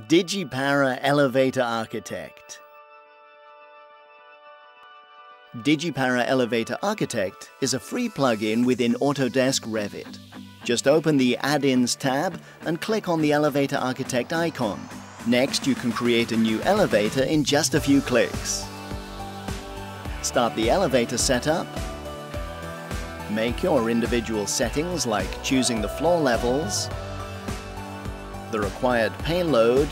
DigiPara Elevator Architect DigiPara Elevator Architect is a free plugin within Autodesk Revit. Just open the Add-ins tab and click on the Elevator Architect icon. Next, you can create a new elevator in just a few clicks. Start the elevator setup. Make your individual settings like choosing the floor levels, the required payload,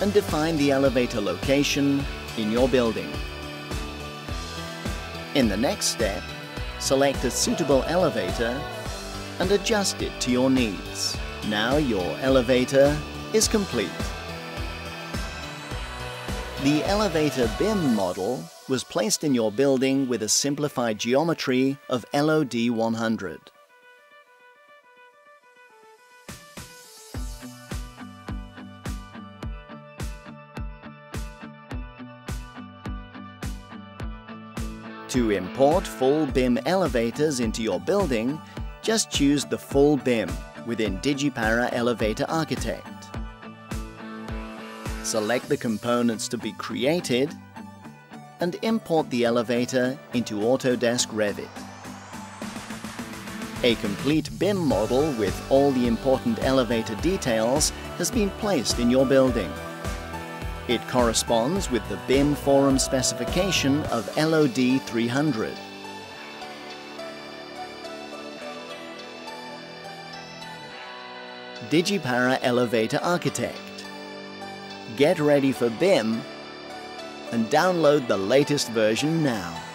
and define the elevator location in your building. In the next step, select a suitable elevator and adjust it to your needs. Now your elevator is complete. The elevator BIM model was placed in your building with a simplified geometry of LOD 100. To import full BIM elevators into your building, just choose the full BIM within DigiPara Elevator Architect. Select the components to be created and import the elevator into Autodesk Revit. A complete BIM model with all the important elevator details has been placed in your building. It corresponds with the BIMForum specification of LOD 300. DigiPara Elevator Architect. Get ready for BIM and download the latest version now.